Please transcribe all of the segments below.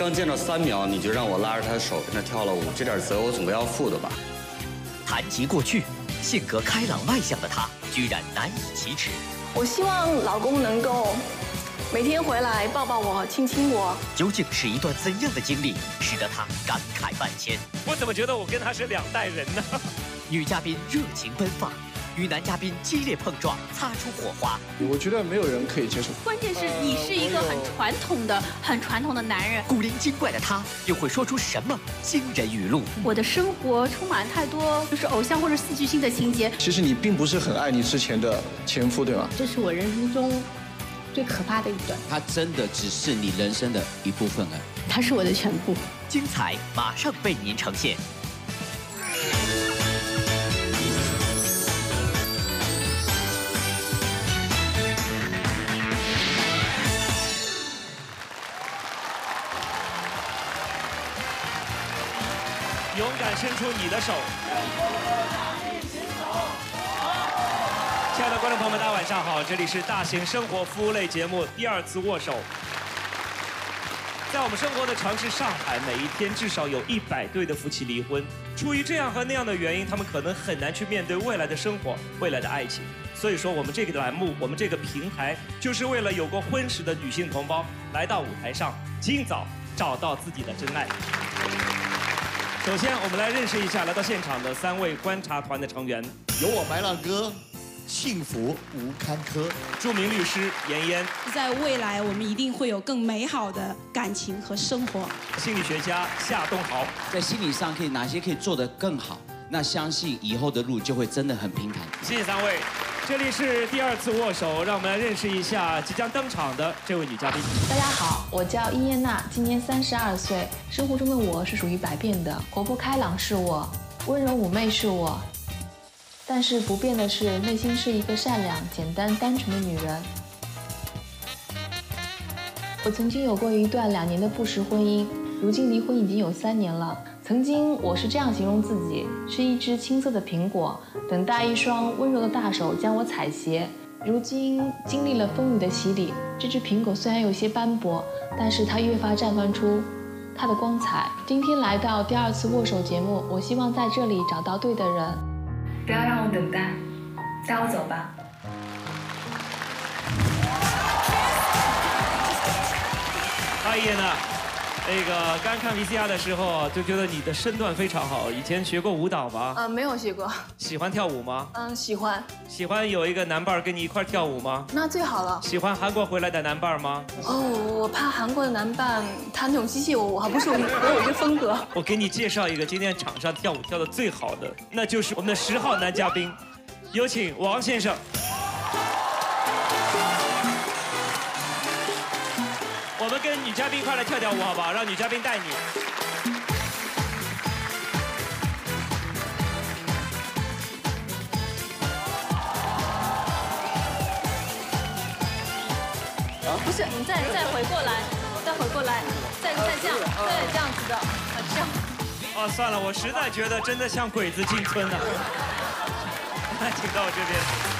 刚见到三秒你就让我拉着他的手跟他跳了舞，这点责我总归要负的吧？谈及过去，性格开朗外向的他居然难以启齿。我希望老公能够每天回来抱抱我、亲亲我。究竟是一段怎样的经历，使得他感慨万千？我怎么觉得我跟他是两代人呢？女嘉宾热情奔放，与男嘉宾激烈碰撞，擦出火花。我觉得没有人可以接受。关键是你是一个很传统的、很传统的男人。古灵精怪的他，又会说出什么惊人语录？我的生活充满太多就是偶像或者戏剧性的情节。其实你并不是很爱你之前的前夫，对吗？这是我人生中最可怕的一段。他真的只是你人生的一部分而已。他是我的全部。精彩马上为您呈现。伸出你的手。亲爱的观众朋友们，大家晚上好，这里是大型生活服务类节目《第二次握手》。在我们生活的城市上海，每一天至少有一百对的夫妻离婚。出于这样和那样的原因，他们可能很难去面对未来的生活、未来的爱情。所以说，我们这个栏目，我们这个平台，就是为了有过婚史的女性同胞来到舞台上，尽早找到自己的真爱。首先，我们来认识一下来到现场的三位观察团的成员。有我白浪哥，幸福无坎坷。著名律师严嫣，在未来我们一定会有更美好的感情和生活。心理学家夏东豪，在心理上可以哪些可以做得更好？那相信以后的路就会真的很平坦。谢谢三位。这里是第二次握手，让我们来认识一下即将登场的这位女嘉宾。大家好，我叫伊耶娜，今年三十二岁。生活中的我是属于百变的，活泼开朗是我，温柔妩媚是我，但是不变的是内心是一个善良、简单、单纯的女人。我曾经有过一段两年的不实婚姻，如今离婚已经有三年了。曾经我是这样形容自己：是一只青涩的苹果，等待一双温柔的大手将我采撷。如今经历了风雨的洗礼，这只苹果虽然有些斑驳，但是它越发绽放出它的光彩。今天来到第二次握手节目，我希望在这里找到对的人。不要让我等待，带我走吧。阿燕呢？那个刚看 VCR 的时候就觉得你的身段非常好，以前学过舞蹈吗？呃，没有学过。喜欢跳舞吗？嗯，喜欢。喜欢有一个男伴儿跟你一块跳舞吗？那最好了。喜欢韩国回来的男伴儿吗？哦，我怕韩国的男伴他那种机械舞，我还不是我我这风格。我给你介绍一个今天场上跳舞跳的最好的，那就是我们的十号男嘉宾，有请王先生。女嘉宾快来跳跳舞，好不好？让女嘉宾带你。不是，你再再回过来，再回过来，再再这样，对，这样子的，啊，这样。哦，算了，我实在觉得真的像鬼子进村呢。那请到我这边。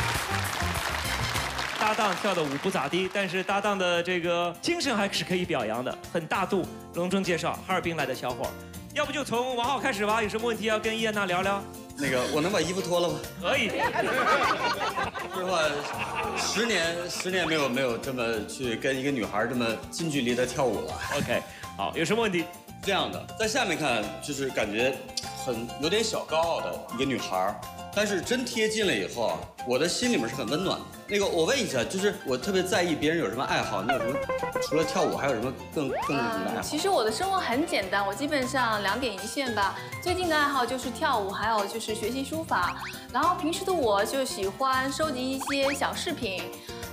搭档跳的舞不咋地，但是搭档的这个精神还是可以表扬的，很大度。隆重介绍哈尔滨来的小伙，要不就从王浩开始吧？有什么问题要跟伊安娜聊聊？那个，我能把衣服脱了吗？可以。说实 话，十年十年没有没有这么去跟一个女孩这么近距离的跳舞了。OK，好，有什么问题？这样的，在下面看就是感觉很有点小高傲的一个女孩儿，但是真贴近了以后啊，我的心里面是很温暖的。那个，我问一下，就是我特别在意别人有什么爱好，你有什么？除了跳舞，还有什么更更什么爱好？其实我的生活很简单，我基本上两点一线吧。最近的爱好就是跳舞，还有就是学习书法。然后平时的我就喜欢收集一些小饰品，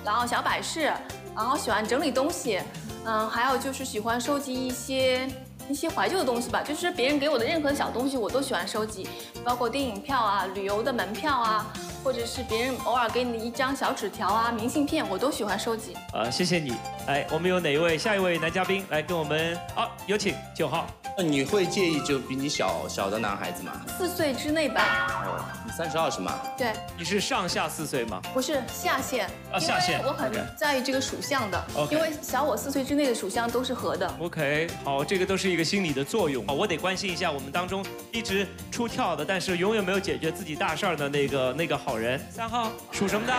然后小摆饰，然后喜欢整理东西。嗯，还有就是喜欢收集一些一些怀旧的东西吧，就是别人给我的任何小东西，我都喜欢收集，包括电影票啊、旅游的门票啊。或者是别人偶尔给你的一张小纸条啊、明信片，我都喜欢收集。啊，谢谢你。来，我们有哪一位下一位男嘉宾来跟我们？好，有请九号。那你会介意就比你小小的男孩子吗？四岁之内吧。哦，你三十二是吗？对，你是上下四岁吗？不是下限啊下限我很在意这个属相的因为小我四岁之内的属相都是合的。OK，好，这个都是一个心理的作用。好，我得关心一下我们当中一直出跳的，但是永远没有解决自己大事儿的那个那个好人。三号属什么的？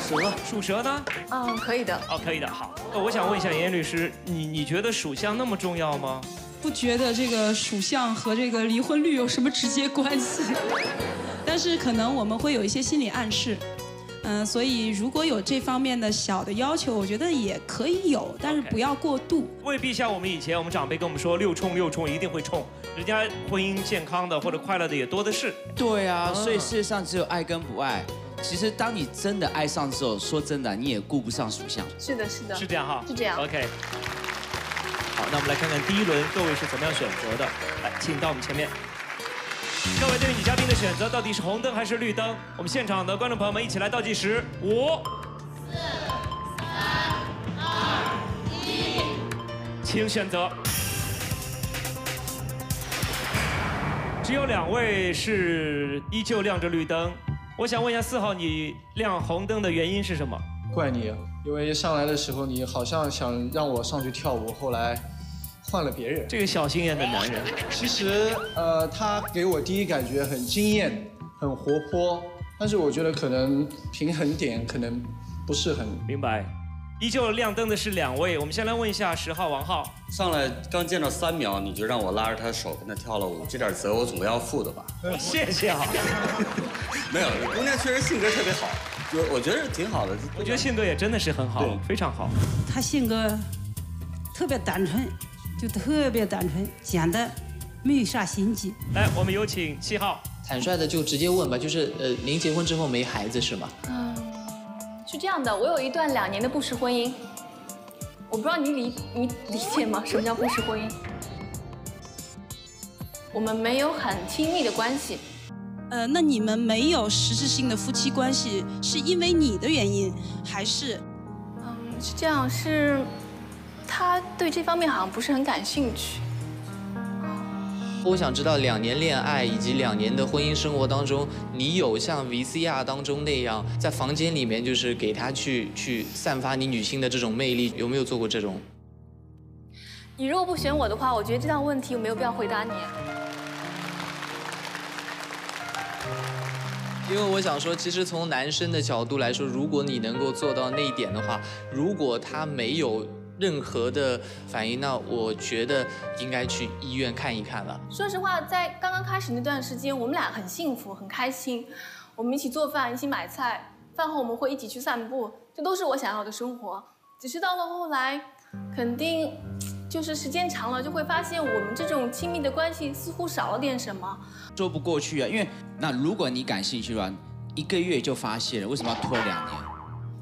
蛇。属蛇呢？嗯，可以的。哦，可以的。好，那我想问一下严严律师，你你觉得属相那么重要吗？不觉得这个属相和这个离婚率有什么直接关系，但是可能我们会有一些心理暗示，嗯、所以如果有这方面的小的要求，我觉得也可以有，但是不要过度。未必像我们以前我们长辈跟我们说六冲六冲一定会冲，人家婚姻健康的或者快乐的也多的是。对啊，所以事实上只有爱跟不爱。其实当你真的爱上之后，说真的，你也顾不上属相。是的，是的。是这样哈，是这样 OK。好，那我们来看看第一轮各位是怎么样选择的。来，请到我们前面。各位对于女嘉宾的选择到底是红灯还是绿灯？我们现场的观众朋友们一起来倒计时：五、四、三、二、一，请选择。只有两位是依旧亮着绿灯。我想问一下四号，你亮红灯的原因是什么？怪你，因为上来的时候你好像想让我上去跳舞，后来换了别人。这个小心眼的男人。其实，呃，他给我第一感觉很惊艳，很活泼，但是我觉得可能平衡点可能不是很明白。依旧亮灯的是两位，我们先来问一下十号王浩。上来刚见到三秒，你就让我拉着他手跟他跳了舞，这点责我总归要负的吧？谢谢啊。没有，姑娘确实性格特别好，就我觉得挺好的。我觉得性格也真的是很好，非常好。他性格特别单纯，就特别单纯，简单，没有啥心机。来，我们有请七号。坦率的就直接问吧，就是呃，您结婚之后没孩子是吗？嗯，是这样的，我有一段两年的不实婚姻，我不知道你理你理解吗？什么叫不实婚姻？我们没有很亲密的关系，呃，那你们没有实质性的夫妻关系，是因为你的原因，还是？嗯，是这样，是他对这方面好像不是很感兴趣。我想知道两年恋爱以及两年的婚姻生活当中，你有像 VCR 当中那样在房间里面就是给他去去散发你女性的这种魅力，有没有做过这种？你如果不选我的话，我觉得这道问题我没有必要回答你。因为我想说，其实从男生的角度来说，如果你能够做到那一点的话，如果他没有任何的反应，那我觉得应该去医院看一看了。说实话，在刚刚开始那段时间，我们俩很幸福，很开心，我们一起做饭，一起买菜，饭后我们会一起去散步，这都是我想要的生活。只是到了后来，肯定就是时间长了，就会发现我们这种亲密的关系似乎少了点什么。说不过去啊，因为那如果你感兴趣的话，一个月就发现了，为什么要拖两年？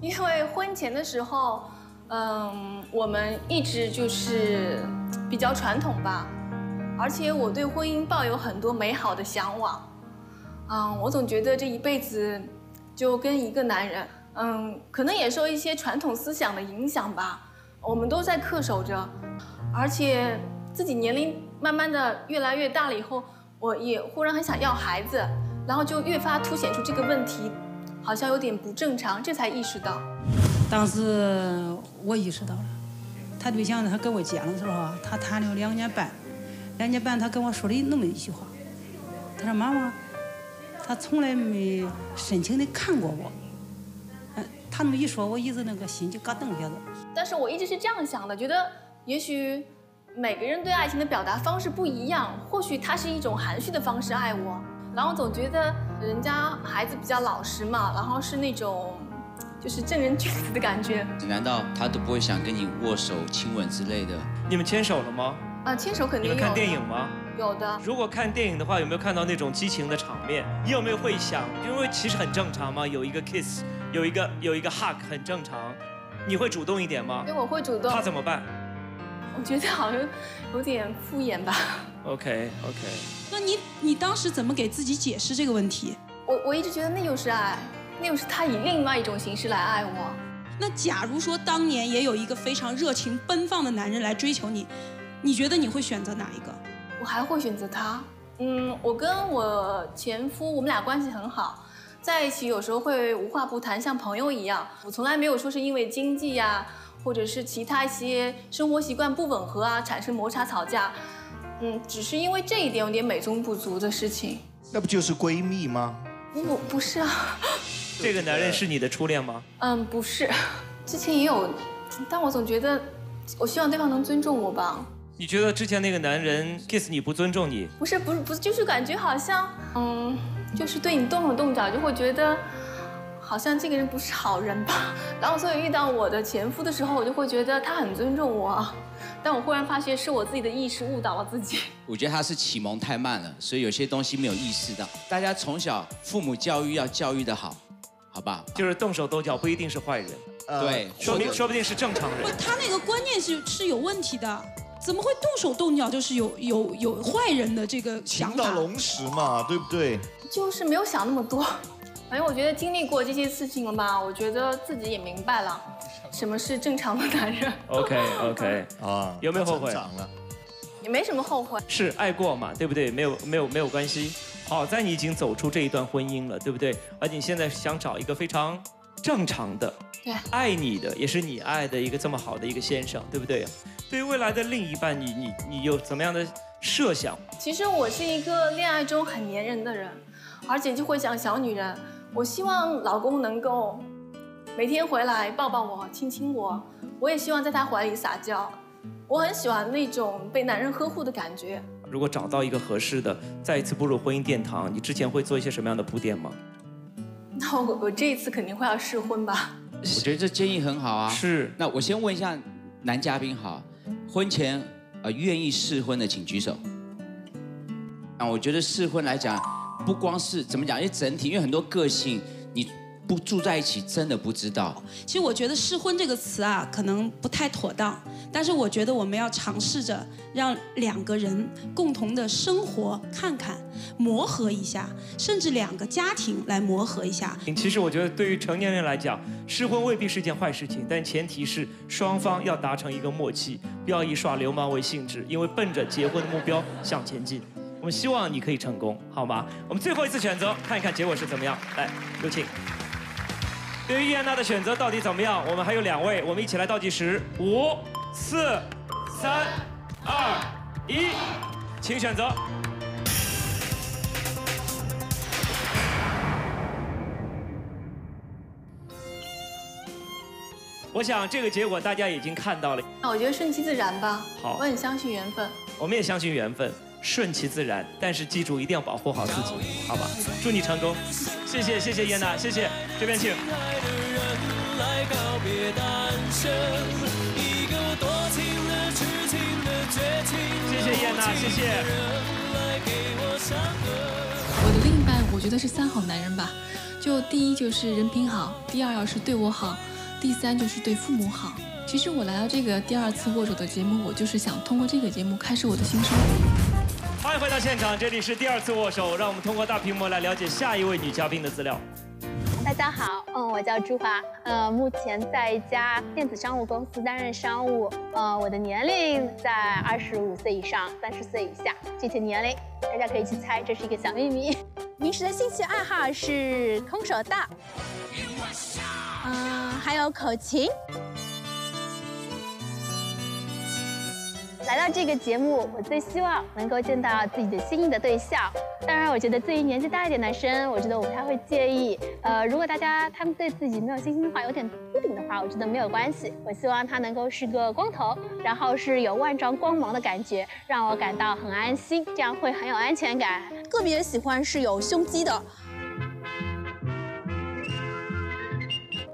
因为婚前的时候，嗯，我们一直就是比较传统吧，而且我对婚姻抱有很多美好的向往。嗯，我总觉得这一辈子就跟一个男人，嗯，可能也受一些传统思想的影响吧，我们都在恪守着，而且自己年龄慢慢的越来越大了以后，我也忽然很想要孩子，然后就越发凸显出这个问题好像有点不正常，这才意识到。当时我意识到了，他对象他跟我讲的时候啊，他谈了两年半，两年半他跟我说了那么一句话，他说妈妈，他从来没深情的看过我。嗯，他那么一说，我一直那个心就咯噔一下子。但是我一直是这样想的，觉得也许每个人对爱情的表达方式不一样，或许他是一种含蓄的方式爱我，然后总觉得人家孩子比较老实嘛，然后是那种就是正人君子的感觉。难道他都不会想跟你握手、亲吻之类的？你们牵手了吗？啊，牵手肯定有。你们看电影吗？有的。如果看电影的话，有没有看到那种激情的场面？你有没有会想？因为其实很正常嘛，有一个 kiss，有一个有一个 hug，很正常。你会主动一点吗？对，我会主动。他怎么办？我觉得好像有点敷衍吧。OK OK。那你你当时怎么给自己解释这个问题？我我一直觉得那就是爱，那就是他以另外一种形式来爱我。那假如说当年也有一个非常热情奔放的男人来追求你，你觉得你会选择哪一个？我我还会选择他。嗯，我跟我前夫，我们俩关系很好，在一起有时候会无话不谈，像朋友一样。我从来没有说是因为经济呀、或者是其他一些生活习惯不吻合啊，产生摩擦吵架。嗯，只是因为这一点有点美中不足的事情。那不就是闺蜜吗？不，不是啊。这个男人是你的初恋吗？嗯，不是，之前也有，但我总觉得，我希望对方能尊重我吧。你觉得之前那个男人 kiss 你不尊重你？不是，不是，不是，就是感觉好像，嗯，就是对你动手动脚，就会觉得，好像这个人不是好人吧。然后所以遇到我的前夫的时候，我就会觉得他很尊重我，但我忽然发现是我自己的意识误导了自己。我觉得他是启蒙太慢了，所以有些东西没有意识到。大家从小父母教育要教育的好，好吧？就是动手动脚不一定是坏人，对，说明说不定是正常人。他那个观念是是有问题的，怎么会动手动脚就是有有有坏人的这个想法？情到浓时嘛，对不对？就是没有想那么多，反正我觉得经历过这些事情了吧，我觉得自己也明白了，什么是正常的男人，OK OK 啊，有没有后悔？长了，也没什么后悔。是爱过嘛，对不对？没有没有没有关系。好在你已经走出这一段婚姻了，对不对？而你现在想找一个非常正常的、对爱你的，也是你爱的一个这么好的一个先生，对不对？对于未来的另一半，你你你有怎么样的设想？其实我是一个恋爱中很粘人的人，而且就会想小女人。我希望老公能够每天回来抱抱我、亲亲我，我也希望在他怀里撒娇。我很喜欢那种被男人呵护的感觉。如果找到一个合适的，再一次步入婚姻殿堂，你之前会做一些什么样的铺垫吗？那我我这一次肯定会要试婚吧？我觉得这建议很好啊。是。那我先问一下男嘉宾好，婚前呃愿意试婚的请举手。啊，我觉得试婚来讲，不光是怎么讲，因为整体，因为很多个性你不住在一起，真的不知道。其实我觉得“试婚”这个词啊，可能不太妥当，但是我觉得我们要尝试着让两个人共同的生活看看，磨合一下，甚至两个家庭来磨合一下。其实我觉得对于成年人来讲，试婚未必是件坏事情，但前提是双方要达成一个默契，不要以耍流氓为性质，因为奔着结婚的目标向前进。我们希望你可以成功，好吗？我们最后一次选择，看一看结果是怎么样。来，有请。对于伊安娜的选择到底怎么样？我们还有两位，我们一起来倒计时：五、四、三、二、一，请选择。我想这个结果大家已经看到了，那我觉得顺其自然吧。好我很相信缘分。我们也相信缘分，顺其自然，但是记住一定要保护好自己，好吧？祝你成功，谢谢谢谢燕娜，谢谢，这边请。来告别单身，一个多情的、痴情的、绝情的谢谢燕娜，谢谢。来给我伤痕。我的另一半，我觉得是三好男人吧。就第一就是人品好，第二要是对我好，第三就是对父母好。其实我来到这个第二次握手的节目，我就是想通过这个节目开始我的新生活。欢迎回到现场，这里是第二次握手，让我们通过大屏幕来了解下一位女嘉宾的资料。大家好，嗯，我叫朱华，呃，目前在一家电子商务公司担任商务，呃，我的年龄在二十五岁以上，三十岁以下，具体年龄大家可以去猜，这是一个小秘密。平时的兴趣爱好是空手道，嗯、还有口琴。来到这个节目，我最希望能够见到自己的心仪的对象。当然，我觉得对于年纪大一点的男生，我觉得我不太会介意。呃，如果大家他们对自己没有信心的话，有点秃顶的话，我觉得没有关系。我希望他能够是个光头，然后是有万丈光芒的感觉，让我感到很安心，这样会很有安全感。个别喜欢是有胸肌的。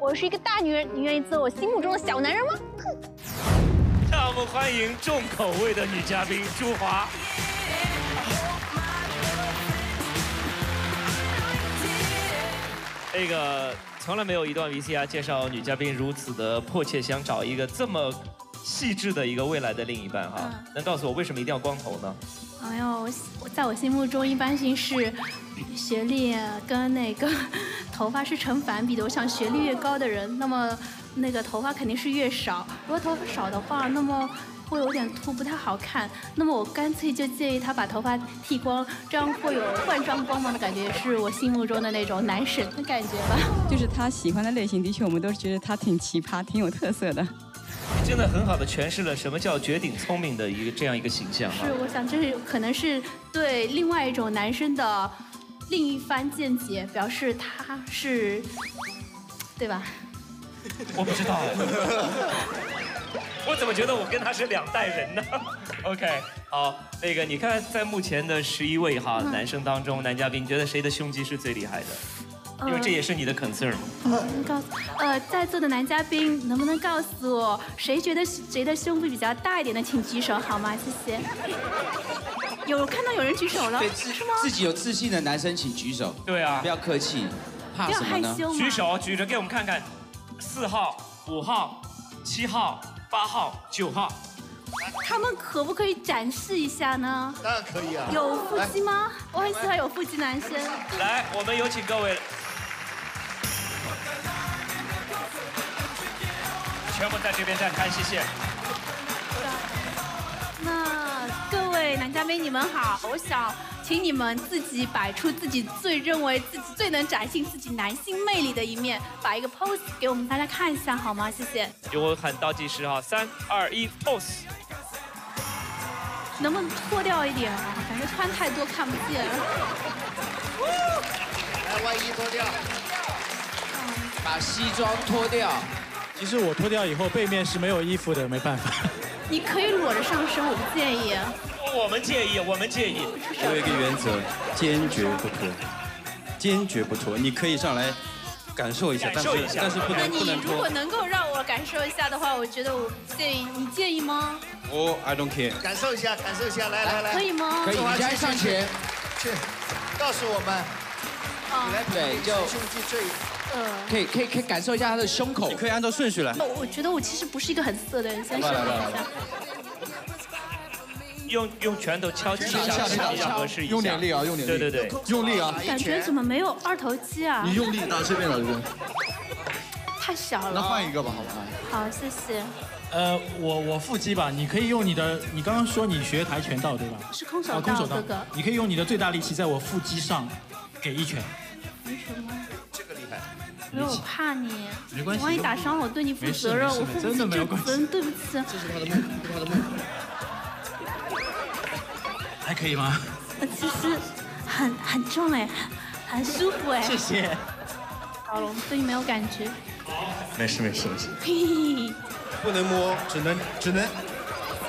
我是一个大女人，你愿意做我心目中的小男人吗？让我们欢迎重口味的女嘉宾朱华。那个从来没有一段 VCR 介绍女嘉宾如此的迫切想找一个这么细致的一个未来的另一半哈，能告诉我为什么一定要光头呢？哎呦，我在我心目中一般性是学历跟那个头发是成反比的。我想学历越高的人，那么那个头发肯定是越少。如果头发少的话，那么会有点秃，不太好看。那么我干脆就建议他把头发剃光，这样会有换装光芒的感觉，是我心目中的那种男神的感觉吧。就是他喜欢的类型，的确我们都是觉得他挺奇葩、挺有特色的。真的很好的诠释了什么叫绝顶聪明的一个这样一个形象啊。是，我想这是可能是对另外一种男生的另一番见解，表示他是，对吧？我不知道，我怎么觉得我跟他是两代人呢？OK，好，那个你看，在目前的十一位哈嗯男生当中，男嘉宾，你觉得谁的胸肌是最厉害的？因为这也是你的 concern 嘛。能告诉呃，在座的男嘉宾，能不能告诉我谁觉得谁的胸部比较大一点的，请举手好吗？谢谢。有看到有人举手了，对自是吗？自己有自信的男生请举手。对啊，不要客气，怕不要什么呢？害羞嘛举手举着给我们看看，四号、五号、七号、八号、九号。他们可不可以展示一下呢？当然可以啊有腹肌吗？我很喜欢有腹肌男生。来，我们有请各位，全部在这边站开，谢谢。那各位男嘉宾，你们好，我想请你们自己摆出自己最认为自己最能展现自己男性魅力的一面，摆一个 pose 给我们大家看一下好吗？谢谢。给我喊倒计时哈，三二一，pose。能不能脱掉一点啊？感觉穿太多看不见。来，外衣脱掉。把西装脱掉。其实我脱掉以后，背面是没有衣服的，没办法。你可以裸着上身，我不介意。我们介意，我们介意。我有一个原则，坚决不脱，坚决不脱。你可以上来感受一下，但是但是不能不能你如果。能够让我感受一下的话，我觉得我不介意。你介意吗？我 I don't care。感受一下，感受一下，来来来，可以吗可以你先上前去，告诉我们，你来评对就胸肌最。嗯，可以可以可以感受一下他的胸口。可以按照顺序来。我我觉得我其实不是一个很色的人，先声明一下。用用拳头敲击一下，敲是比较合适一下。用点力啊，用点力。对对对，用力啊！感觉怎么没有二头肌啊？你用力打这边了，这边。太小了。那换一个吧，好吧。好，谢谢。呃，我我腹肌吧，你可以用你的，你刚刚说你学跆拳道对吧？是空手啊，空手道道哥哥。你可以用你的最大力气在我腹肌上给一拳。为什么？这个厉害。因为我怕你，没关系万一打伤我，对你负责任，我负责任，对不起。这是他的梦，这是他的梦。还可以吗？呃其实很很重哎，很很舒服哎。谢谢。好了，我对你没有感觉。没事没事没事。嘿嘿嘿，不能摸，只能只能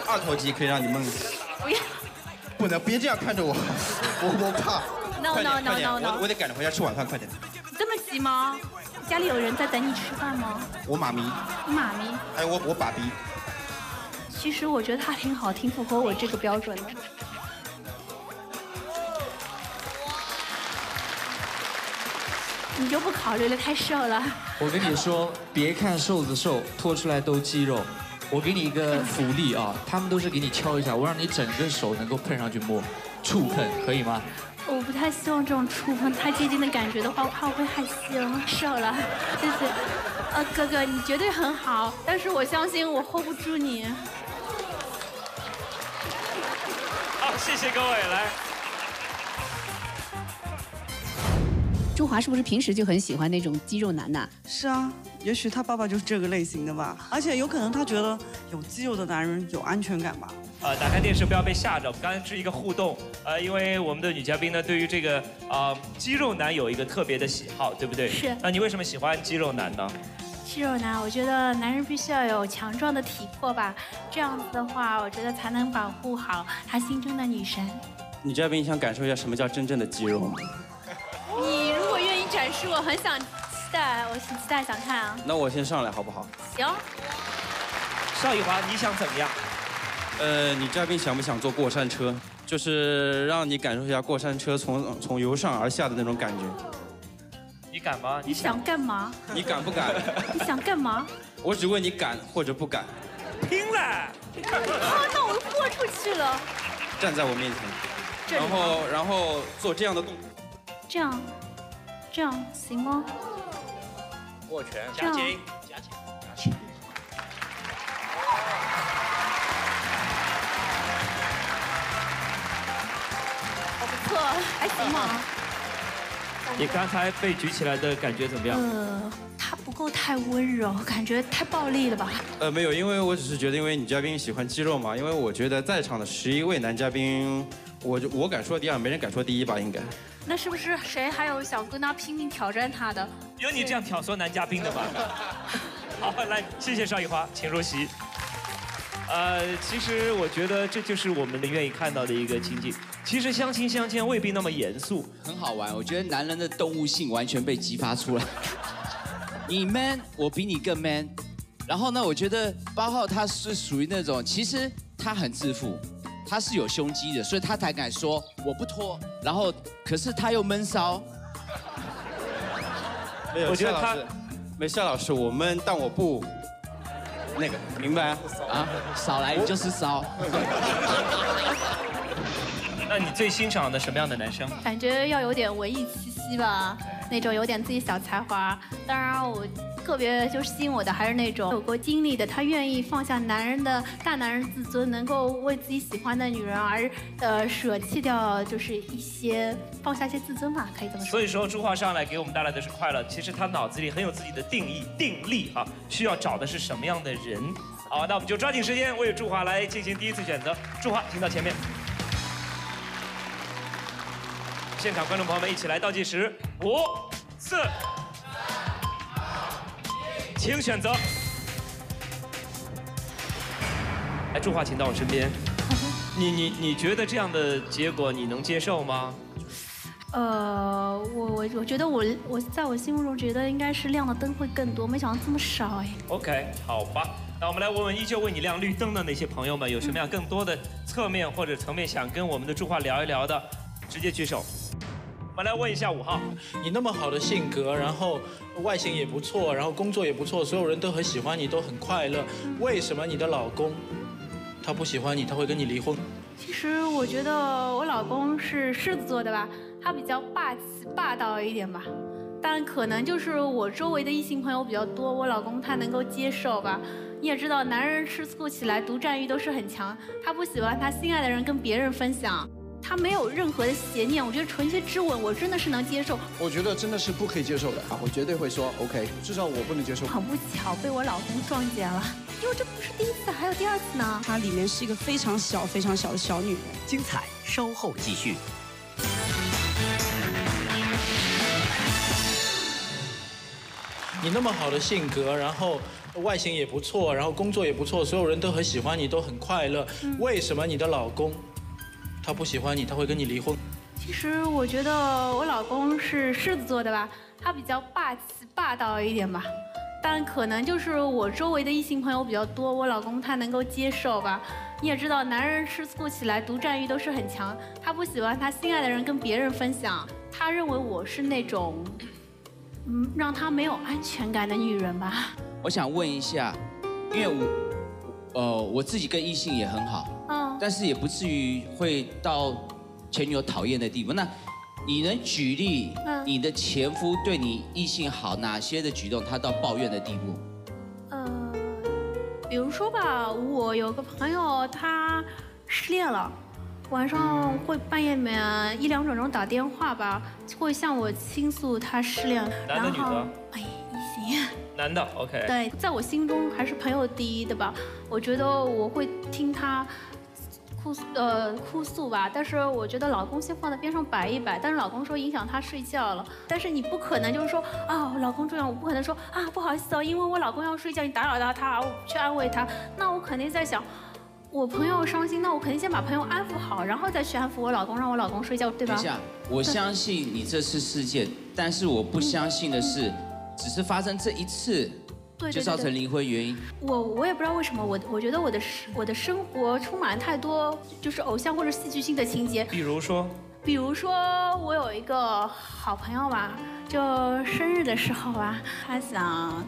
二头肌可以让你梦死。不要。不能别这样看着我，我我怕。No no no no no 我我得赶着回家吃晚饭，快点。这么急吗？家里有人在等你吃饭吗？我妈咪，你妈咪。还有我我爸比。其实我觉得他挺好，挺符合我这个标准的。你就不考虑了，太瘦了。我跟你说，别看瘦子瘦，脱出来都肌肉。我给你一个福利啊，他们都是给你敲一下，我让你整个手能够碰上去摸，触碰，可以吗？我不太希望这种触碰太接近的感觉的话，我怕我会害羞。瘦了，谢谢。呃，哥哥，你绝对很好，但是我相信我 hold 不住你。好，谢谢各位，来。中华是不是平时就很喜欢那种肌肉男呐、是啊，也许他爸爸就是这个类型的吧，而且有可能他觉得有肌肉的男人有安全感吧。呃，打开电视不要被吓着，刚才是一个互动，呃，因为我们的女嘉宾呢，对于这个啊、呃肌肉男有一个特别的喜好，对不对？是那你为什么喜欢肌肉男呢？肌肉男，我觉得男人必须要有强壮的体魄吧，这样子的话，我觉得才能保护好他心中的女神。女嘉宾你想感受一下什么叫真正的肌肉吗？你如果愿意展示，我很想期待，我很期待想看啊。那我先上来好不好？行，邵雨华，你想怎么样？呃，女嘉宾想不想坐过山车？就是让你感受一下过山车从从由上而下的那种感觉。你敢吗？你想干嘛？你敢不敢？你想干嘛？我只问你敢或者不敢，拼了！啊，那我豁出去了。站在我面前，然后然后做这样的动作。这样，这样行吗？握拳，夹紧，夹紧，夹紧。不错，还行吗？你刚才被举起来的感觉怎么样？呃，他不够太温柔，感觉太暴力了吧？呃，没有，因为我只是觉得，因为女嘉宾喜欢肌肉嘛。因为我觉得在场的十一位男嘉宾，我我敢说第二，没人敢说第一吧？应该。那是不是谁还有想跟他拼命挑战他的？有你这样挑唆男嘉宾的吗？好，来，谢谢邵艺华，请入席。呃，其实我觉得这就是我们愿意看到的一个情景。其实相亲相见未必那么严肃，很好玩。我觉得男人的动物性完全被激发出来。你 man，我比你更 man。然后呢，我觉得八号他是属于那种，其实他很自负，他是有胸肌的，所以他才敢说我不脱。然后，可是他又闷骚。没有，我觉得他夏老师，没夏老师，我闷，但我不那个，明白啊？少来你就是骚。那你最欣赏的什么样的男生？感觉要有点文艺气息吧，那种有点自己小才华。当然，我特别就是吸引我的还是那种有过经历的，他愿意放下男人的大男人自尊，能够为自己喜欢的女人而呃舍弃掉就是一些放下一些自尊吧，可以这么说。所以说朱华上来给我们带来的是快乐，其实他脑子里很有自己的定义定力啊，需要找的是什么样的人？好，那我们就抓紧时间为朱华来进行第一次选择。朱华，请到前面。现场观众朋友们一起来倒计时，五、四，请选择。哎，朱华，请到我身边。你你你觉得这样的结果你能接受吗？呃，我我我觉得我我在我心目中觉得应该是亮的灯会更多，没想到这么少哎。OK，好吧，那我们来问问依旧为你亮绿灯的那些朋友们，有什么样更多的侧面或者层面想跟我们的朱华聊一聊的，直接举手。我们来问一下五号，你那么好的性格，然后外形也不错，然后工作也不错，所有人都很喜欢你，都很快乐。为什么你的老公他不喜欢你，他会跟你离婚？其实我觉得我老公是狮子座的吧，他比较霸气霸道一点吧，但可能就是我周围的异性朋友比较多，我老公他能够接受吧。你也知道，男人吃醋起来独占欲都是很强，他不喜欢他心爱的人跟别人分享，他没有任何的邪念，我觉得纯洁之吻我真的是能接受。我觉得真的是不可以接受的啊！我绝对会说 OK，至少我不能接受。很不巧被我老公撞见了，因为这不是第一次，还有第二次呢。她里面是一个非常小、非常小的小女人。精彩稍后继续。你那么好的性格，然后外形也不错，然后工作也不错，所有人都很喜欢你，都很快乐。为什么你的老公他不喜欢你，他会跟你离婚？其实我觉得我老公是狮子座的吧，他比较霸气霸道一点吧，但可能就是我周围的异性朋友比较多，我老公他能够接受吧。你也知道，男人吃醋起来独占欲都是很强，他不喜欢他心爱的人跟别人分享，他认为我是那种，嗯，让他没有安全感的女人吧。我想问一下，因为我，呃，我自己跟异性也很好，嗯，但是也不至于会到前女友讨厌的地步。那你能举例嗯你的前夫对你异性好哪些的举动，他到抱怨的地步？呃，比如说吧，我有个朋友他失恋了，晚上会半夜里面一两点钟打电话吧，会向我倾诉他失恋，男的女的？哎，异性。男的，OK。对，在我心中还是朋友第一的吧。我觉得我会听他哭诉呃哭诉吧，但是我觉得老公先放在边上摆一摆。但是老公说影响他睡觉了，但是你不可能就是说啊，我老公重要，我不可能说啊不好意思哦，因为我老公要睡觉，你打扰到他，我去安慰他。那我肯定在想。我朋友伤心，那我肯定先把朋友安抚好，然后再去安抚我老公，让我老公睡觉，对吧？等一下，我相信你这次事件，但是我不相信的是，只是发生这一次，对对就造成离婚原因。我我也不知道为什么，我我觉得我的生我的生活充满了太多就是偶像或者戏剧性的情节。比如说，比如说我有一个好朋友吧，就生日的时候啊，他想，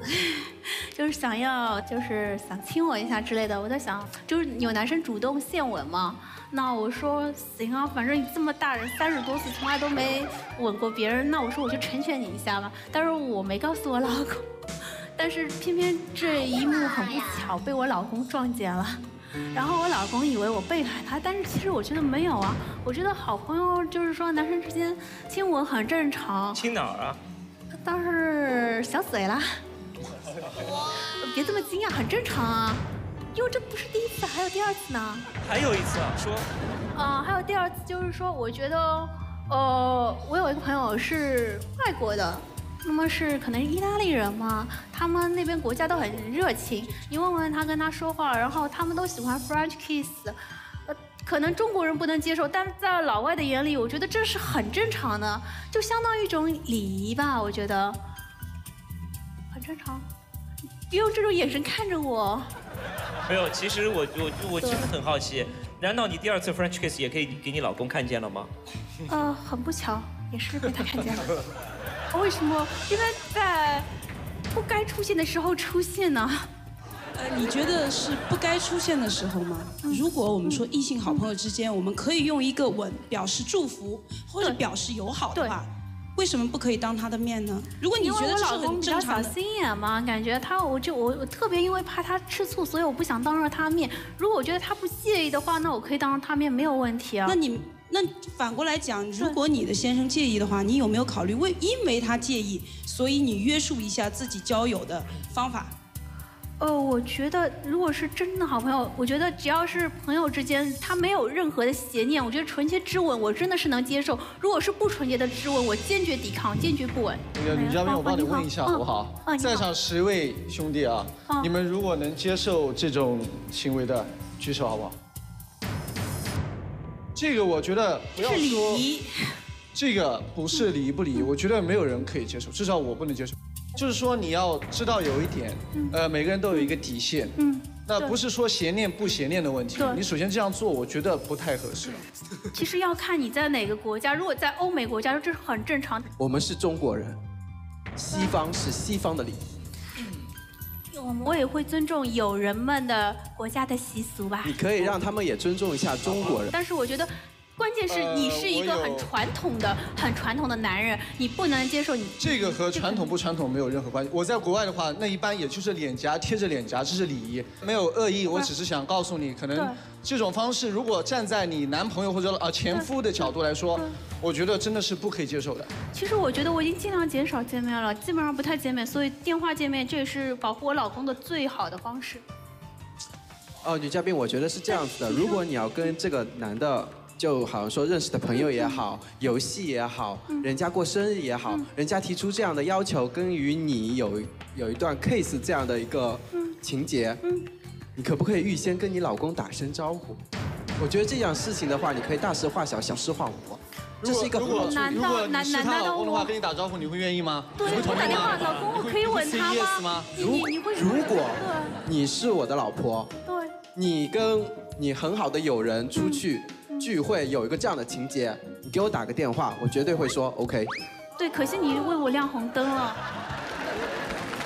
就是想要就是想亲我一下之类的。我在想，就是有男生主动献吻嘛，那我说行啊，反正你这么大人，三十多岁从来都没吻过别人，那我说我就成全你一下吧。但是我没告诉我老公，但是偏偏这一幕很不巧被我老公撞见了。然后我老公以为我背叛他，但是其实我觉得没有啊。我觉得好朋友就是说男生之间亲吻很正常，亲哪儿啊？当然是小嘴啦。别这么惊讶，很正常啊。因为这不是第一次，还有第二次呢。还有一次啊，说啊、还有第二次就是说，我觉得，呃，我有一个朋友是外国的，那么是可能是意大利人嘛，他们那边国家都很热情，你问问他跟他说话，然后他们都喜欢 French kiss，呃，可能中国人不能接受，但在老外的眼里，我觉得这是很正常的，就相当于一种礼仪吧，我觉得很正常。别用这种眼神看着我。没有，其实我我我真的很好奇，难道你第二次 French kiss 也可以给你老公看见了吗？呃，很不巧，也是被他看见了。为什么？因为在不该出现的时候出现呢？呃，你觉得是不该出现的时候吗？如果我们说异性好朋友之间，我们可以用一个吻表示祝福或者表示友好的话，为什么不可以当他的面呢？如果你觉得这是老公比较很正常的，小心眼嘛，感觉他，我就我我特别因为怕他吃醋，所以我不想当着他面。如果我觉得他不介意的话，那我可以当着他面，没有问题啊。那你那反过来讲，如果你的先生介意的话，你有没有考虑为因为他介意，所以你约束一下自己交友的方法？呃，我觉得如果是真的好朋友，我觉得只要是朋友之间，他没有任何的邪念，我觉得纯洁之吻我真的是能接受。如果是不纯洁的之吻，我坚决抵抗，坚决不吻。那个女嘉宾，我帮你问一下好不好在场十位兄弟啊嗯，你们如果能接受这种行为的，举手好不好？这个我觉得不要是礼说，仪。这个不是礼仪不礼仪，我觉得没有人可以接受，至少我不能接受。就是说你要知道有一点，呃，每个人都有一个底线。嗯。那不是说邪念不邪念的问题对，你首先这样做，我觉得不太合适。其实要看你在哪个国家，如果在欧美国家，这是很正常。我们是中国人，西方是西方的礼仪。我也会尊重友人们的国家的习俗吧。你可以让他们也尊重一下中国人。但是我觉得，关键是你是一个很传统的、很传统的男人，你不能接受你这个和传统不传统没有任何关系。我在国外的话，那一般也就是脸颊贴着脸颊，这是礼仪，没有恶意。我只是想告诉你，可能这种方式，如果站在你男朋友或者呃前夫的角度来说，我觉得真的是不可以接受的。其实我觉得我已经尽量减少见面了，基本上不太见面，所以电话见面这也是保护我老公的最好的方式。哦，女嘉宾，我觉得是这样子的，如果你要跟这个男的。就好像说认识的朋友也好，游戏也好，人家过生日也好，人家提出这样的要求，跟与你有有一段 case 这样的一个情节，你可不可以预先跟你老公打声招呼？我觉得这样事情的话，你可以大事化小，小事化无。这是一个如果很好的如果你是她难道老公的话，跟你打招呼，你会愿意吗？对，你会同意我打电话，吗？老公，我可以吻他吗你你你会如果你是我的老婆，对你跟你很好的友人出去嗯聚会，有一个这样的情节，你给我打个电话，我绝对会说 OK。对，可惜你为我亮红灯了。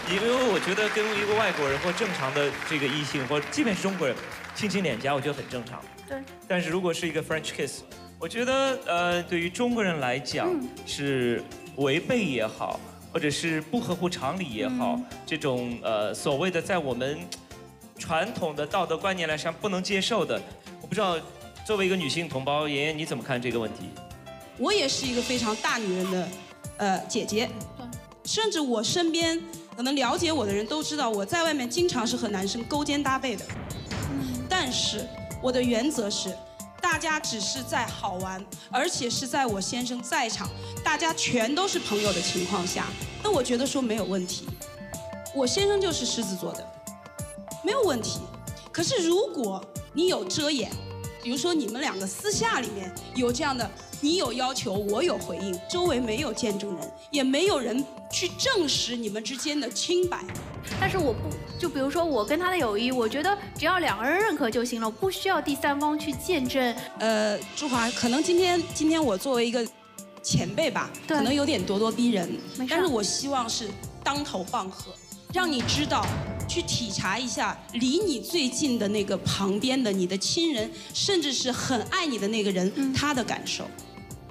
因为我觉得跟一个外国人或正常的这个异性，或即便是中国人，亲亲脸颊，我觉得很正常。对。但是如果是一个 French kiss，我觉得呃，对于中国人来讲嗯是违背也好，或者是不合乎常理也好，嗯这种呃所谓的在我们传统的道德观念来上不能接受的，我不知道作为一个女性同胞，妍妍你怎么看这个问题？我也是一个非常大女人的呃姐姐，甚至我身边可能了解我的人都知道，我在外面经常是和男生勾肩搭背的。但是我的原则是，大家只是在好玩，而且是在我先生在场，大家全都是朋友的情况下，那我觉得说没有问题。我先生就是狮子座的，没有问题。可是如果你有遮掩，比如说你们两个私下里面有这样的，你有要求，我有回应，周围没有见证人，也没有人去证实你们之间的清白。但是我不，就比如说我跟他的友谊，我觉得只要两个人认可就行了，不需要第三方去见证。呃，朱华，可能今天今天我作为一个前辈吧，可能有点咄咄逼人，但是我希望是当头棒喝，让你知道，去体察一下离你最近的那个旁边的你的亲人，甚至是很爱你的那个人，他的感受。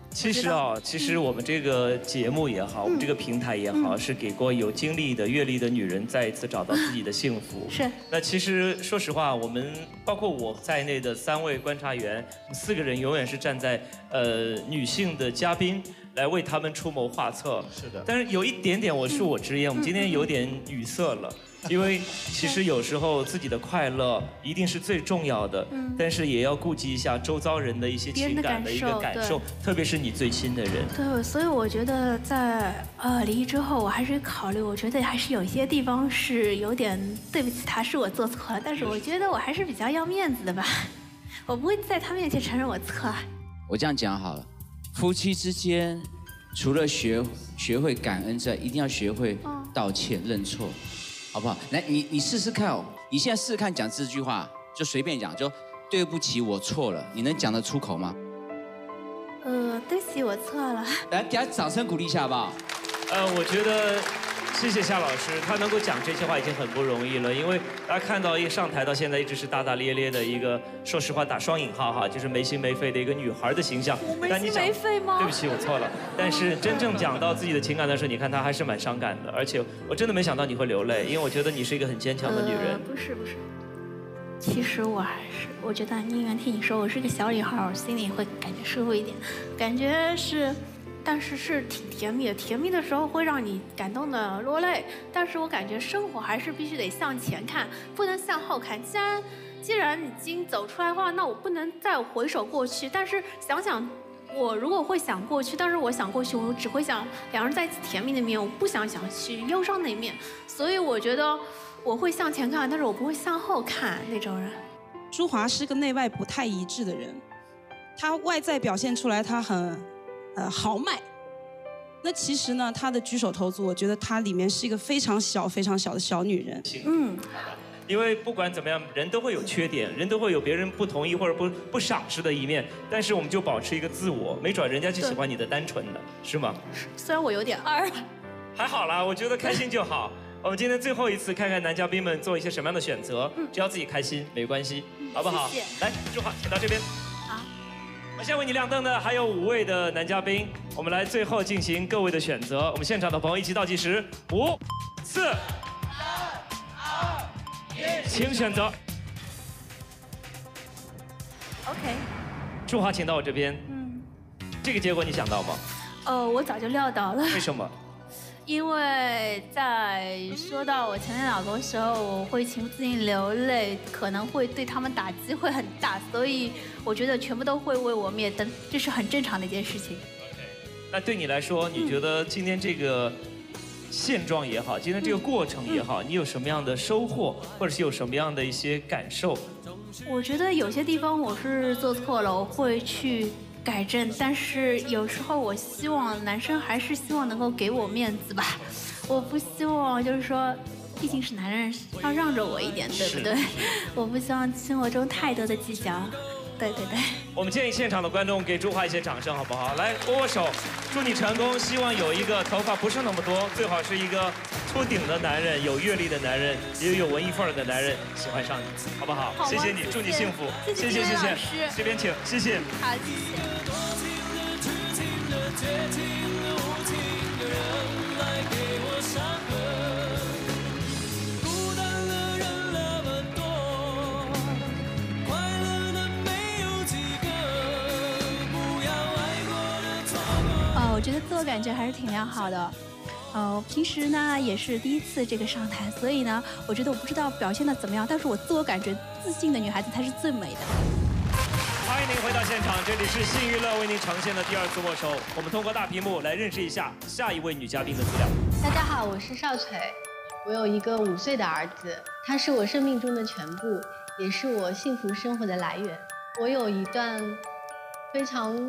其实啊，其实我们这个节目也好，我们这个平台也好，是给过有经历的、阅历的女人再一次找到自己的幸福。是。那其实说实话，我们包括我在内的三位观察员，四个人永远是站在呃女性的嘉宾来为他们出谋划策。是的但是有一点点我恕我直言，我们今天有点语塞了。因为其实有时候自己的快乐一定是最重要的，嗯但是也要顾及一下周遭人的一些情感的一个感受感受，特别是你最亲的人。对，所以我觉得在呃离异之后，我还是考虑，我觉得还是有一些地方是有点对不起他，是我做错了，但是我觉得我还是比较要面子的吧，我不会在他面前承认我错。我这样讲好了，夫妻之间除了学学会感恩之外，一定要学会道歉、认错，好不好？来，你你试试看哦，你现在试试看讲这句话，就随便讲，就对不起，我错了，你能讲得出口吗？呃，对不起，我错了。来，给他掌声鼓励一下好不好？呃，我觉得谢谢夏老师，他能够讲这些话已经很不容易了，因为大家看到一上台到现在一直是大大咧咧的一个，说实话打双引号哈，就是没心没肺的一个女孩的形象。没心但你没肺吗？对不起，我错了。但是真正讲到自己的情感的时候，你看她还是蛮伤感的，而且我真的没想到你会流泪，因为我觉得你是一个很坚强的女人呃。不是不是，其实我还是，我觉得宁愿听你说我是个小女孩，我心里会感觉舒服一点，感觉是，但是是挺甜蜜的。甜蜜的时候会让你感动的落泪，但是我感觉生活还是必须得向前看，不能向后看。既然既然已经走出来的话，那我不能再回首过去。但是想想。我如果会想过去，但是我想过去，我只会想两人在一起甜蜜的一面，我不想想去忧伤的一面，所以我觉得我会向前看，但是我不会向后看那种人。朱华是个内外不太一致的人，他外在表现出来他很呃豪迈，那其实呢，她的举手投足，我觉得她里面是一个非常小、非常小的小女人。嗯，因为不管怎么样，人都会有缺点，人都会有别人不同意或者不不赏识的一面，但是我们就保持一个自我，没准人家就喜欢你的单纯的，是吗？虽然我有点二，还好啦，我觉得开心就好。我们今天最后一次看看男嘉宾们做一些什么样的选择，只要自己开心没关系，好不好？谢谢来，朱华，请到这边。好。我现在为你亮灯的还有五位的男嘉宾，我们来最后进行各位的选择。我们现场的朋友一起倒计时，五、四、二、一请选择。OK，朱华，请到我这边。嗯，这个结果你想到吗？呃，我早就料到了，为什么？因为在说到我前任老公的时候，我会情不自禁流泪，可能会对他们打击会很大，所以我觉得全部都会为我灭灯，这是很正常的一件事情。那对你来说，你觉得今天这个现状也好，今天这个过程也好，你有什么样的收获，或者是有什么样的一些感受？我觉得有些地方我是做错了，我会去改正，但是有时候我希望男生还是希望能够给我面子吧，我不希望就是说。毕竟是男人，要让着我一点，对不对？我不希望生活中太多的计较。对对对。我们建议现场的观众给朱华一些掌声，好不好？来握握手，祝你成功。希望有一个头发不是那么多，最好是一个秃顶的男人，有阅历的男人，也有文艺范儿的男人喜欢上你，好不好？谢谢你，祝你幸福。谢谢谢谢这边请，谢谢。好，谢谢。我觉得自我感觉还是挺良好的。呃，平时呢也是第一次这个上台，所以呢，我觉得我不知道表现的怎么样，但是我自我感觉自信的女孩子才是最美的。欢迎您回到现场，这里是新娱乐为您呈现的第二次握手。我们通过大屏幕来认识一下下一位女嘉宾的资料。大家好，我是邵锤，我有一个五岁的儿子，他是我生命中的全部，也是我幸福生活的来源。我有一段非常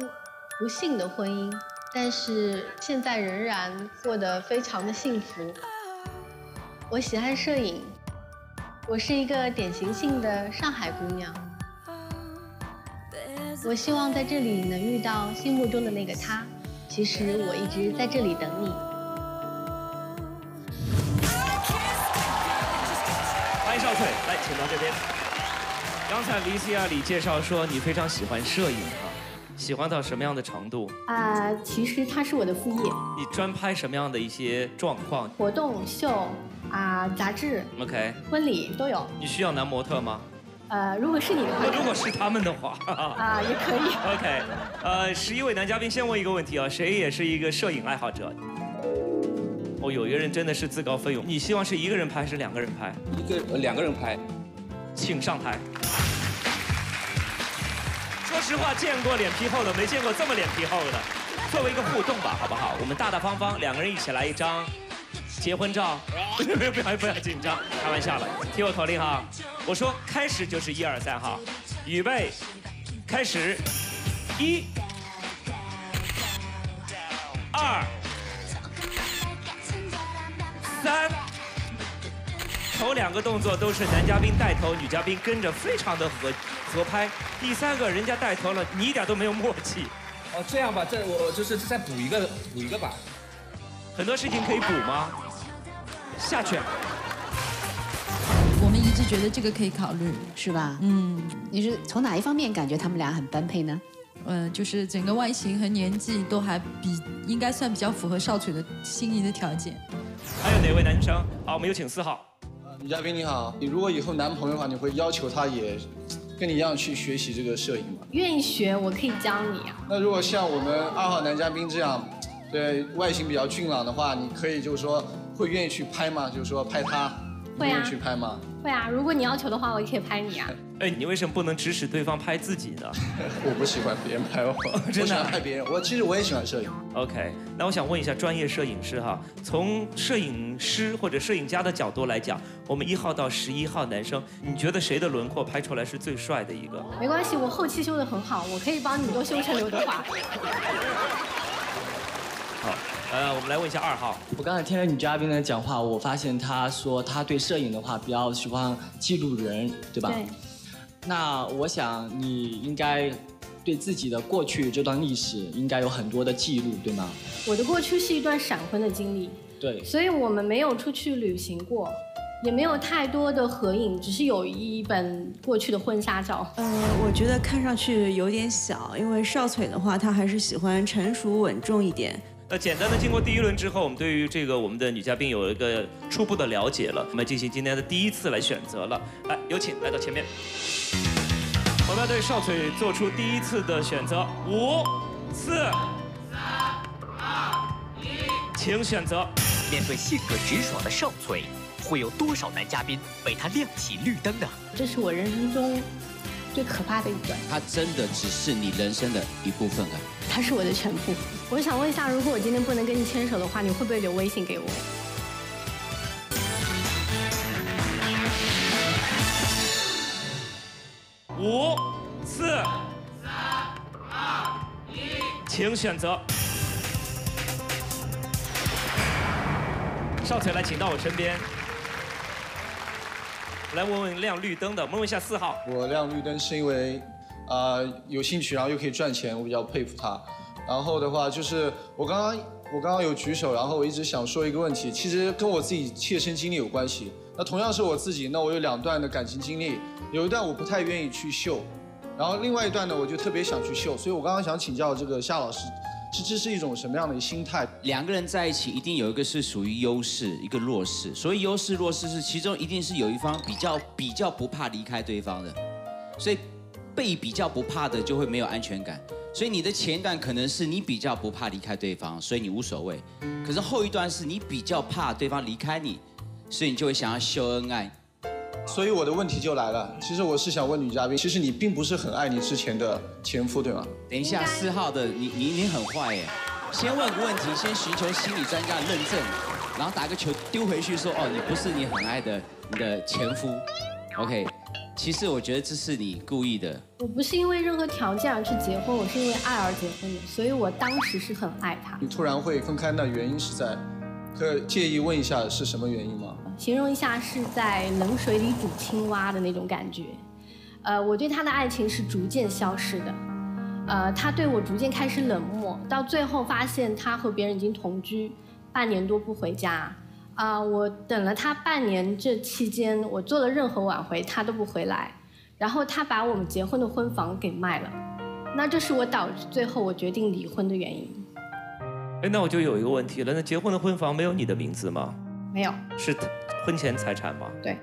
不幸的婚姻，但是现在仍然过得非常的幸福。我喜爱摄影，我是一个典型性的上海姑娘。我希望在这里能遇到心目中的那个他。其实我一直在这里等你。欢迎少翠，来，请到这边。刚才 VCR 里介绍说你非常喜欢摄影啊，喜欢到什么样的程度？啊、其实它是我的副业，你专拍什么样的一些状况活动秀啊、杂志、？OK，婚礼都有。你需要男模特吗？呃，如果是你的话，如果是他们的话，啊也可以。OK，呃，十一位男嘉宾先问一个问题啊，谁也是一个摄影爱好者？哦，有一个人真的是自告奋勇，你希望是一个人拍还是两个人拍？一个呃两个人拍。请上台。说实话，见过脸皮厚的，没见过这么脸皮厚的。作为一个互动吧，好不好？我们大大方方两个人一起来一张结婚照。不要不要不要紧张，开玩笑了。听我口令哈，我说开始就是一二三哈，预备，开始，一，二，三。头两个动作都是男嘉宾带头，女嘉宾跟着，非常的合合拍。第三个人家带头了，你一点都没有默契。哦，这样吧，这我就是再补一个补一个吧。很多事情可以补吗？下去。我们一直觉得这个可以考虑，是吧？嗯，你是从哪一方面感觉他们俩很般配呢？呃，就是整个外形和年纪都还比应该算比较符合少锤的心仪的条件。还有哪位男生？好，我们有请四号。女嘉宾你好，你如果以后男朋友的话，你会要求他也跟你一样去学习这个摄影吗？愿意学，我可以教你啊。那如果像我们二号男嘉宾这样，对外形比较俊朗的话，你可以就是说会愿意去拍吗？就是说拍他，你会啊愿意去拍吗？会啊，如果你要求的话，我也可以拍你啊。哎，你为什么不能指使对方拍自己呢？我不喜欢别人拍我，真的啊我喜欢拍别人。我其实我也喜欢摄影。OK，那我想问一下专业摄影师哈，从摄影师或者摄影家的角度来讲，我们一号到十一号男生，你觉得谁的轮廓拍出来是最帅的一个？没关系，我后期修的很好，我可以帮你都修成刘德华。好，呃，我们来问一下二号。我刚才听了女嘉宾的讲话，我发现她说她对摄影的话比较喜欢记录人，对吧？对。那我想你应该对自己的过去这段历史应该有很多的记录，对吗？我的过去是一段闪婚的经历，对。所以我们没有出去旅行过，也没有太多的合影，只是有一本过去的婚纱照。呃，我觉得看上去有点小，因为少腿的话，他还是喜欢成熟稳重一点。那简单的经过第一轮之后，我们对于这个我们的女嘉宾有一个初步的了解了，我们进行今天的第一次来选择了。来，有请来到前面，我们要对少腿做出第一次的选择，五、四、三、二、一请选择。面对性格直爽的少崔，会有多少男嘉宾为她亮起绿灯呢？这是我人生中最可怕的一段，它真的只是你人生的一部分啊。它是我的全部。我想问一下，如果我今天不能跟你牵手的话，你会不会留微信给我？五、四、三、二、一请选择。少腿来，请到我身边。来问问亮绿灯的，我们问一下四号。我亮绿灯是因为，啊、有兴趣，然后又可以赚钱，我比较佩服他。然后的话就是我刚刚我刚刚有举手，然后我一直想说一个问题，其实跟我自己切身经历有关系。那同样是我自己，那我有两段的感情经历，有一段我不太愿意去秀，然后另外一段呢我就特别想去秀，所以我刚刚想请教这个夏老师，这这是一种什么样的心态？两个人在一起，一定有一个是属于优势，一个弱势。所以优势弱势是其中一定是有一方比较比较不怕离开对方的，所以被比较不怕的就会没有安全感。所以你的前一段可能是你比较不怕离开对方，所以你无所谓。可是后一段是你比较怕对方离开你，所以你就会想要秀恩爱。所以我的问题就来了，其实我是想问女嘉宾，其实你并不是很爱你之前的前夫，对吗？等一下，四号的你你你很坏耶！先问个问题，先寻求心理专家的认证，然后打个球丢回去说哦，你不是你很爱的你的前夫。OK，其实我觉得这是你故意的。我不是因为任何条件而去结婚，我是因为爱而结婚的，所以我当时是很爱他。你突然会分开，那原因是在，可介意问一下是什么原因吗？形容一下是在冷水里煮青蛙的那种感觉。呃，我对他的爱情是逐渐消失的，呃，他对我逐渐开始冷漠，到最后发现他和别人已经同居半年多不回家。啊、我等了他半年，这期间我做了任何挽回，他都不回来。然后他把我们结婚的婚房给卖了，那这是我导致最后我决定离婚的原因。哎，那我就有一个问题了，那结婚的婚房没有你的名字吗？没有，是婚前财产吗？对。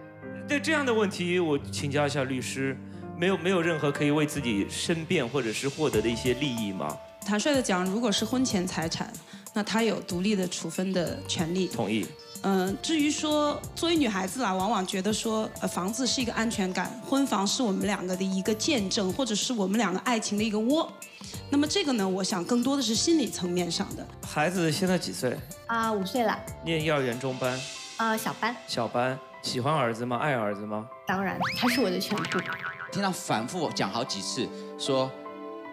对这样的问题，我请教一下律师，没有没有任何可以为自己申辩或者是获得的一些利益吗？坦率的讲，如果是婚前财产，那他有独立的处分的权利。同意。嗯，至于说作为女孩子啦，往往觉得说，呃，房子是一个安全感，婚房是我们两个的一个见证，或者是我们两个爱情的一个窝。那么这个呢，我想更多的是心理层面上的。孩子现在几岁？啊、五岁了，念幼儿园中班，呃，小班，小班，喜欢儿子吗？爱儿子吗？当然他是我的全部。听到反复讲好几次，说，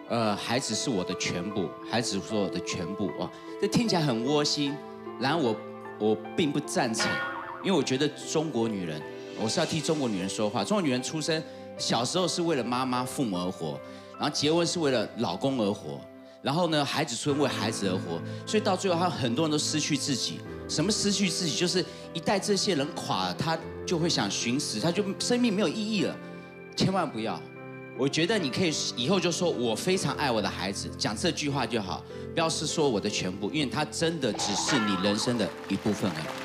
呃，孩子是我的全部，孩子是我的全部哦，这听起来很窝心。然后我我并不赞成，因为我觉得中国女人，我是要替中国女人说话。中国女人出生小时候是为了妈妈、父母而活，然后结婚是为了老公而活，然后呢，孩子出为孩子而活，所以到最后，他很多人都失去自己。什么失去自己？就是一旦这些人垮了，他就会想寻死，他就生命没有意义了。千万不要。我觉得你可以以后就说我非常爱我的孩子，讲这句话就好，不要是说我的全部，因为他真的只是你人生的一部分而已。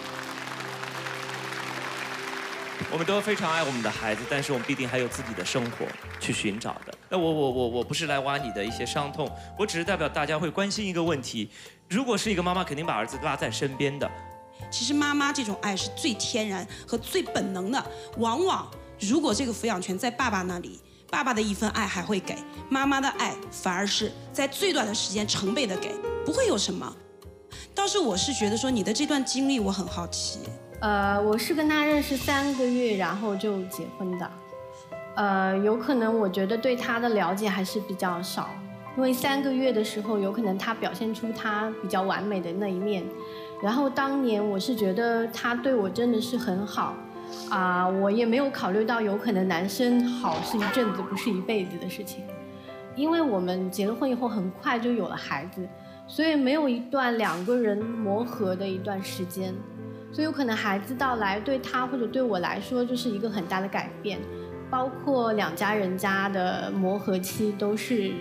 我们都非常爱我们的孩子，但是我们必定还有自己的生活去寻找的。那我我我我不是来挖你的一些伤痛，我只是代表大家会关心一个问题：如果是一个妈妈，肯定把儿子拉在身边的。其实妈妈这种爱是最天然和最本能的，往往如果这个抚养权在爸爸那里，爸爸的一份爱还会给，妈妈的爱反而是在最短的时间成倍的给，不会有什么。倒是我是觉得说你的这段经历我很好奇，呃，我是跟他认识三个月，然后就结婚的。呃，有可能我觉得对他的了解还是比较少，因为三个月的时候，有可能他表现出他比较完美的那一面。然后当年我是觉得他对我真的是很好，啊、我也没有考虑到有可能男生好是一阵子，不是一辈子的事情。因为我们结了婚以后，很快就有了孩子，所以没有一段两个人磨合的一段时间。所以有可能孩子到来对他或者对我来说就是一个很大的改变，包括两家人家的磨合期都是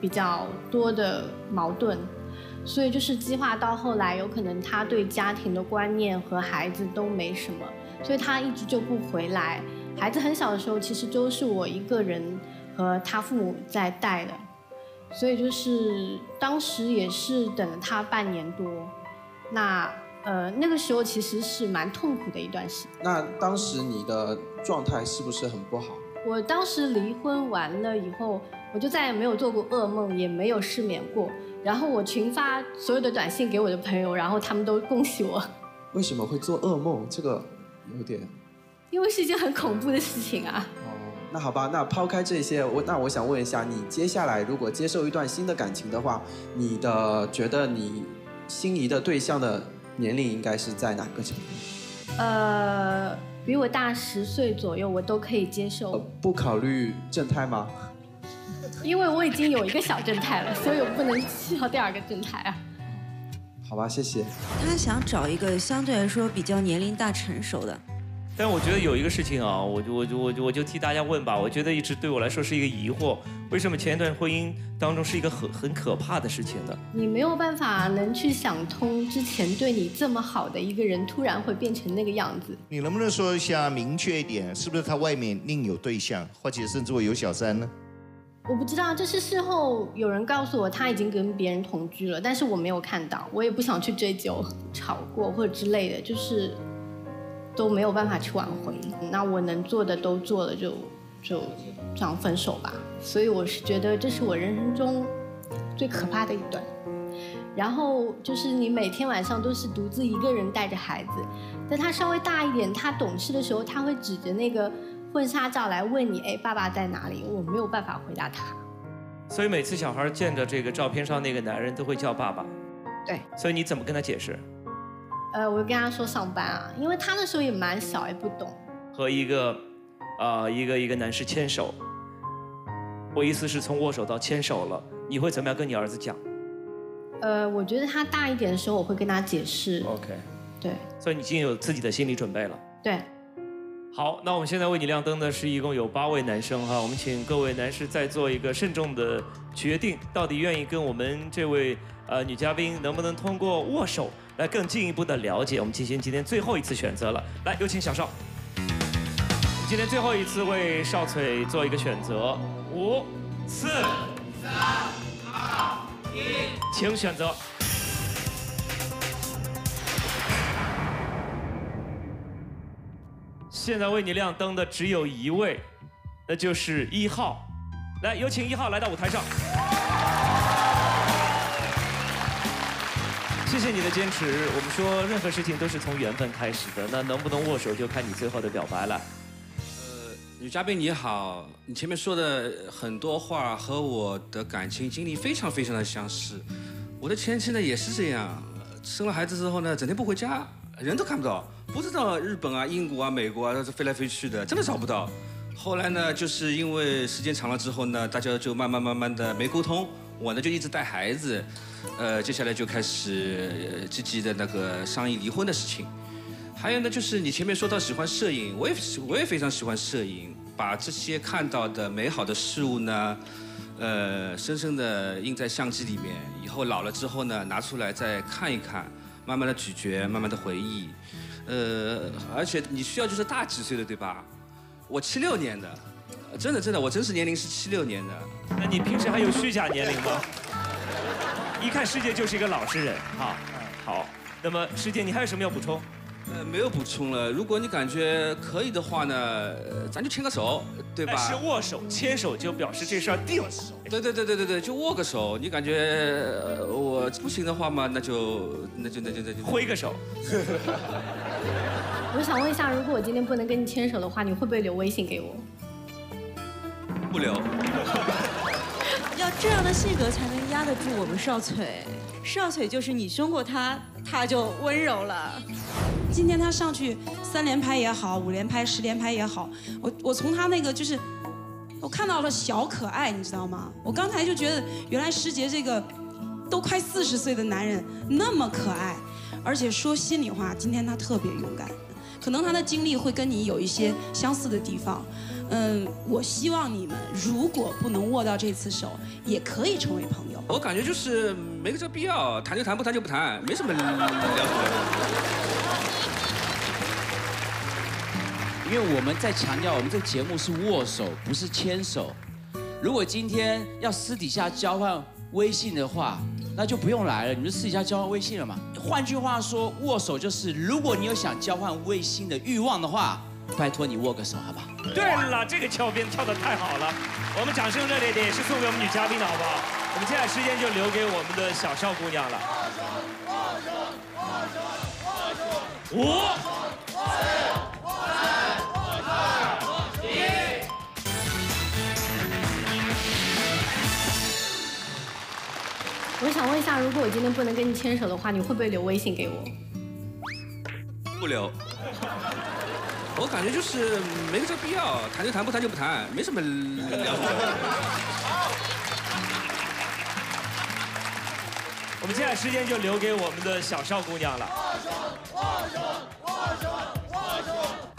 比较多的矛盾，所以就是激化到后来，有可能他对家庭的观念和孩子都没什么，所以他一直就不回来。孩子很小的时候，其实都是我一个人和他父母在带的，所以就是当时也是等了他半年多，那呃那个时候其实是蛮痛苦的一段时间。那当时你的状态是不是很不好？我当时离婚完了以后，我就再也没有做过噩梦，也没有失眠过。然后我群发所有的短信给我的朋友，然后他们都恭喜我，为什么会做噩梦？这个有点 因为是一件很恐怖的事情啊。哦那好吧，那抛开这些，我那我想问一下，你接下来如果接受一段新的感情的话，你的觉得你心仪的对象的年龄应该是在哪个程度？呃，比我大十岁左右，我都可以接受，不考虑正太吗？因为我已经有一个小正太了，所以我不能需要第二个正太啊。好吧，谢谢。他想找一个相对来说比较年龄大成熟的。但我觉得有一个事情啊，我就我就我就我就替大家问吧，我觉得一直对我来说是一个疑惑，为什么前一段婚姻当中是一个很很可怕的事情呢？你没有办法能去想通之前对你这么好的一个人，突然会变成那个样子。你能不能说一下明确一点，是不是他外面另有对象，或者甚至会有小三呢？我不知道，这是事后有人告诉我他已经跟别人同居了，但是我没有看到，我也不想去追究，吵过或者之类的，就是都没有办法去挽回。那我能做的都做了就，就这样分手吧。所以我是觉得这是我人生中最可怕的一段。然后就是你每天晚上都是独自一个人带着孩子，等他稍微大一点，他懂事的时候，他会指着那个婚纱照来问你，哎，爸爸在哪里？我没有办法回答他。所以每次小孩见着这个照片上那个男人都会叫爸爸，对，所以你怎么跟他解释？呃，我就跟他说上班啊，因为他那时候也蛮小，也不懂。和一个，呃，一个一个男士牵手，我意思是从握手到牵手了，你会怎么样跟你儿子讲呃，我觉得他大一点的时候，我会跟他解释。？OK，对所以你已经有自己的心理准备了。对，好，那我们现在为你亮灯的是一共有八位男生哈，我们请各位男士再做一个慎重的决定，到底愿意跟我们这位呃女嘉宾能不能通过握手来更进一步的了解？我们进行今天最后一次选择了，来有请小邵。今天最后一次为少翠做一个选择，五、四、三、二、一，请选择。现在为你亮灯的只有一位，那就是一号。来，有请一号来到舞台上。谢谢你的坚持。我们说任何事情都是从缘分开始的，那能不能握手就看你最后的表白了。呃女嘉宾你好，你前面说的很多话和我的感情经历非常非常的相似。我的前妻呢也是这样，生了孩子之后呢，整天不回家，人都看不到，不知道日本啊、英国啊、美国啊，都是飞来飞去的，真的找不到。后来呢，就是因为时间长了之后呢，大家就慢慢慢慢的没沟通，我呢就一直带孩子，呃，接下来就开始呃积极的那个商议离婚的事情。还有呢，就是你前面说到喜欢摄影，我也我也非常喜欢摄影，把这些看到的美好的事物呢，呃，深深的印在相机里面，以后老了之后呢，拿出来再看一看，慢慢的咀嚼，慢慢的回忆，呃，而且你需要就是大几岁的对吧？我七六年的，呃真的真的，我真实年龄是七六年的。那你平时还有虚假年龄吗？一看师姐就是一个老实人哈。好，那么师姐你还有什么要补充？呃，没有补充了。如果你感觉可以的话呢，呃咱就牵个手，对吧？但是握手、牵手就表示这事儿定了。对对对对对对，就握个手。你感觉呃我不行的话嘛，那就那就那就那就挥个手。我想问一下，如果我今天不能跟你牵手的话，你会不会留微信给我？不留。这样的性格才能压得住我们少璀。少璀就是你凶过他，他就温柔了。今天他上去三连拍也好，五连拍、十连拍也好，我我从他那个就是，我看到了小可爱，你知道吗？我刚才就觉得，原来师杰这个都快四十岁的男人那么可爱，而且说心里话，今天他特别勇敢，可能他的经历会跟你有一些相似的地方。嗯，我希望你们如果不能握到这次手，也可以成为朋友。我感觉就是没个这必要，谈就谈，不谈就不谈，没什么了。因为我们在强调，我们这个节目是握手，不是牵手。如果今天要私底下交换微信的话，那就不用来了，你们私底下交换微信了嘛。换句话说，握手就是，如果你有想交换微信的欲望的话，拜托你握个手，好不好？对了，这个翘边跳得太好了，我们掌声热烈点，也是送给我们女嘉宾的好不好？我们接下来时间就留给我们的小邵姑娘了。五、四我想问一下，如果我今天不能跟你牵手的话，你会不会留微信给我？不留。我感觉就是没个这必要，谈就谈，不谈就不谈，没什么了不得的。我们接下来时间就留给我们的小邵姑娘了。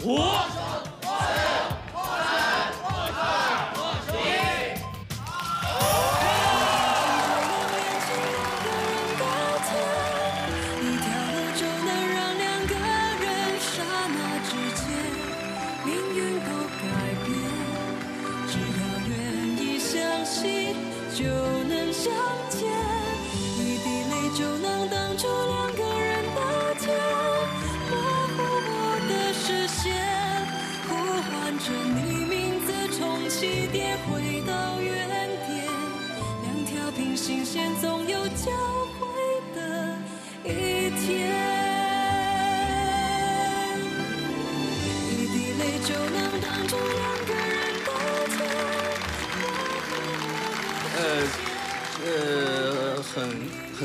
五、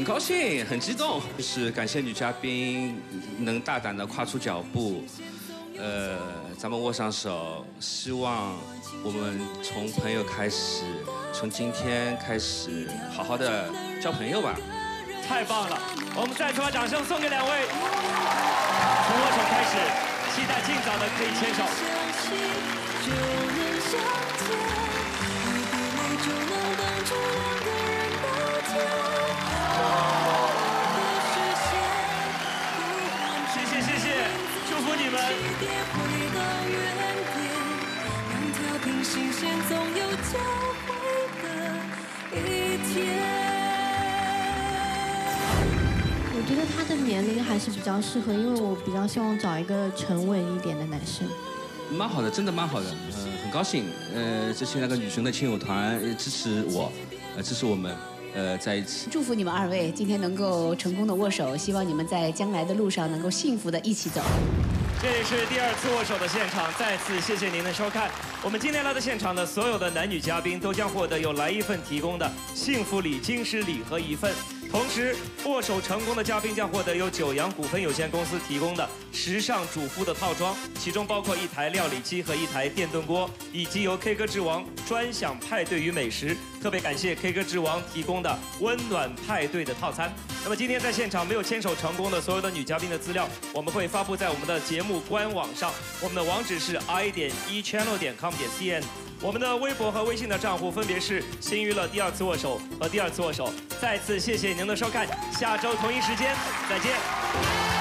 高兴，很激动，就是感谢女嘉宾能大胆的跨出脚步，呃，咱们握上手，希望我们从朋友开始，从今天开始，好好的交朋友吧。太棒了！我们再次把掌声送给两位。从握手开始，期待尽早的可以牵手。你们。起点回到原点，两条平行线总有交汇的一天。我觉得他的年龄还是比较适合，因为我比较希望找一个沉稳一点的男生。蛮好的，真的蛮好的，呃，很高兴，呃，这是那个女神的亲友团呃支持我，呃，支持我们，呃，在一起。祝福你们二位今天能够成功的握手，希望你们在将来的路上能够幸福的一起走。这里是第二次握手的现场，再次谢谢您的收看。我们今天来到现场的所有的男女嘉宾都将获得由来一份提供的幸福礼金狮礼盒一份。同时，握手成功的嘉宾将获得由九阳股份有限公司提供的时尚主妇的套装，其中包括一台料理机和一台电炖锅，以及由 K 歌之王专享派对与美食。特别感谢 K 歌之王提供的温暖派对的套餐。那么今天在现场没有牵手成功的所有的女嘉宾的资料，我们会发布在我们的节目官网上，我们的网址是 i 点一 channel 点 com 点 cn。我们的微博和微信的账户分别是新娱乐第二次握手和第二次握手。再次谢谢您的收看，下周同一时间再见。